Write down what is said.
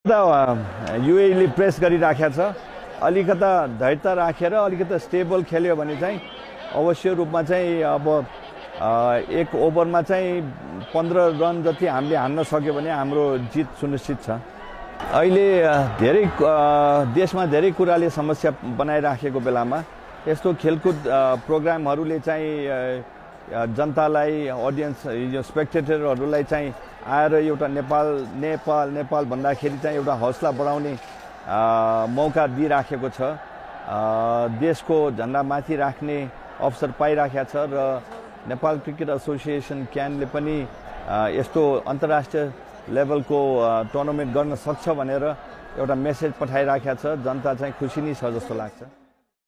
युएले press गरिराखेको छ। अलिकता धैर्यता राखेर अलिकता स्टेबल खेल्यो भने चाहिँ अवश्य रूपमा चाहिँ अब एक ओभरमा चाहिँ पन्ध्र रन जति हामीले हान्न सक्यो भने हाम्रो जित सुनिश्चित छ। अहिले धेरै देशमा धेरै कुराले समस्या बनाइराखेको बेलामा यस्तो खेलकुद प्रोग्रामहरूले चाहिँ जनतालाई अडियन्स यो स्पेक्टेटरहरूलाई चाहिँ आएर एउटा नेपाल नेपाल नेपाल भन्दाखेरि चाहिँ एउटा हौसला बढाउने मौका दिइराखेको छ। देशको झन्डा माथि राख्ने अवसर पाइराखेको छ र नेपाल क्रिकेट एसोसिएसन क्यानले पनि यस्तो अन्तर्राष्ट्रिय लेभलको टुर्नामेन्ट गर्न सक्छ भनेर एउटा मेसेज पठाइराखेको छ। जनता चाहिँ खुसी नै छ जस्तो लाग्छ।